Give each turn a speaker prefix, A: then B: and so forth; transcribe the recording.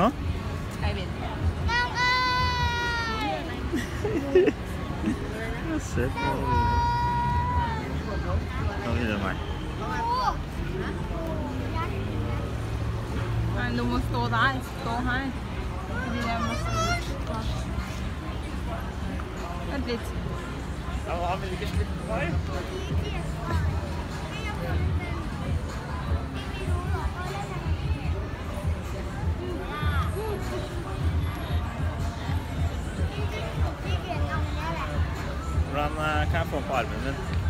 A: Ja.
B: Jeg vet ikke.
A: Se på Nå vil det meg.
B: Nei, du må stå der. Stå her. Fordi jeg må stå Vent litt.
A: Ja, han vil ikke Hvordan eh, kan jeg få den på armen min?